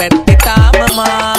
පැත්තේ තාම මා